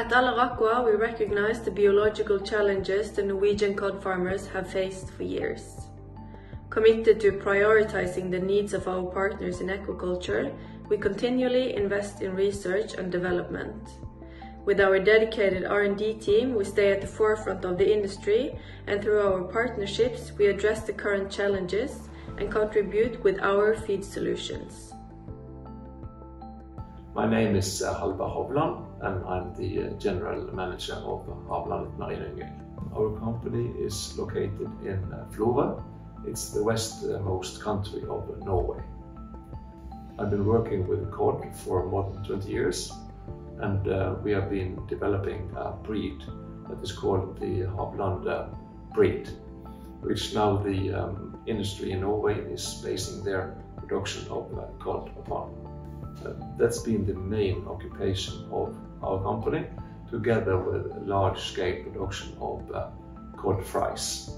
At Aller we recognize the biological challenges the Norwegian cod farmers have faced for years. Committed to prioritizing the needs of our partners in aquaculture, we continually invest in research and development. With our dedicated R&D team, we stay at the forefront of the industry and through our partnerships, we address the current challenges and contribute with our feed solutions. My name is uh, Halvard Hovland and I'm the uh, General Manager of Havlandet Marineyngel. Our company is located in uh. It's the westmost country of Norway. I've been working with cod for more than 20 years and uh, we have been developing a breed that is called the Havlandet breed, which now the um, industry in Norway is basing their production of uh, cod upon. That's been the main occupation of our company, together with large-scale production of uh, cod fries.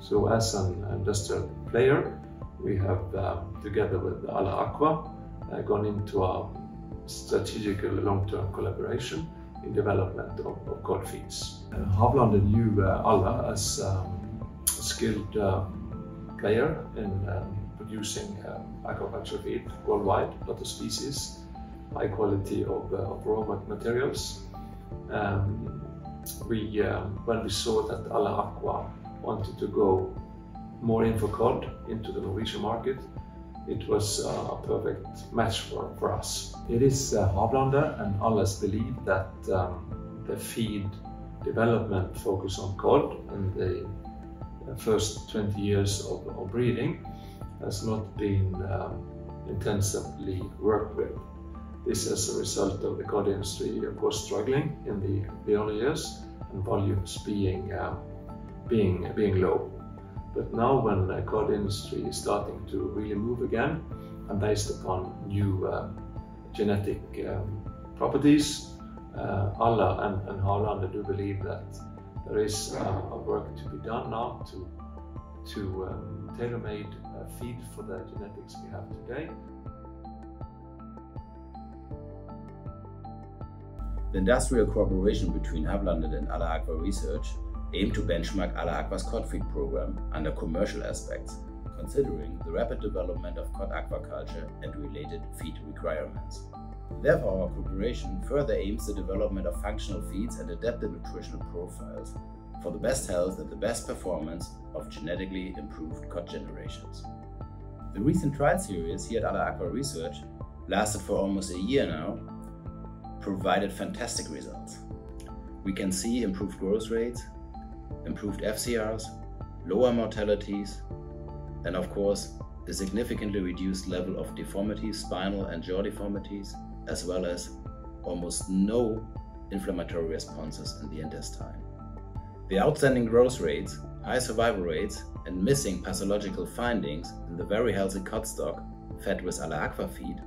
So as an industrial player, we have, uh, together with Aller Aqua, uh, gone into a strategic long-term collaboration in development of, of cod feeds. Uh, Havlandet knew uh, Aller as um, skilled uh, player in um, producing um, aquaculture feed worldwide, lot of species, high quality of, uh, of raw materials. Um, we, um, when we saw that Aller Aqua wanted to go more in for cod into the Norwegian market, it was uh, a perfect match for, for us. It is uh, Havlandet and Aller's belief that um, the feed development focus on cod and the first 20 years of, of breeding has not been um, intensively worked with. This is a result of the cod industry, of course, struggling in the, the early years and volumes being, uh, being, being low. But now when the cod industry is starting to really move again and based upon new uh, genetic um, properties, uh, Aller and, and Havlandet do believe that there is uh, a work to be done now to, to um, tailor-made uh, feed for the genetics we have today. The industrial cooperation between Havlandet and Aller Aqua Research aimed to benchmark Aller Aqua's cod feed program under commercial aspects, considering the rapid development of cod aquaculture and related feed requirements. Therefore, our cooperation further aims the development of functional feeds and adapted nutritional profiles for the best health and the best performance of genetically improved cod generations. The recent trial series here at Aller Aqua Research lasted for almost a year now, provided fantastic results. We can see improved growth rates, improved FCRs, lower mortalities, and of course, a significantly reduced level of deformities, spinal and jaw deformities, as well as almost no inflammatory responses in the intestine. The outstanding growth rates, high survival rates, and missing pathological findings in the very healthy cod stock fed with Aller Aqua feed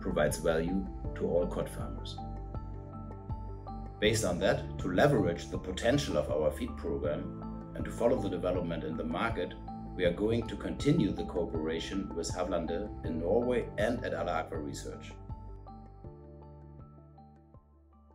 provides value to all cod farmers. Based on that, to leverage the potential of our feed program and to follow the development in the market, we are going to continue the cooperation with Havlandet in Norway and at Aller Aqua Research.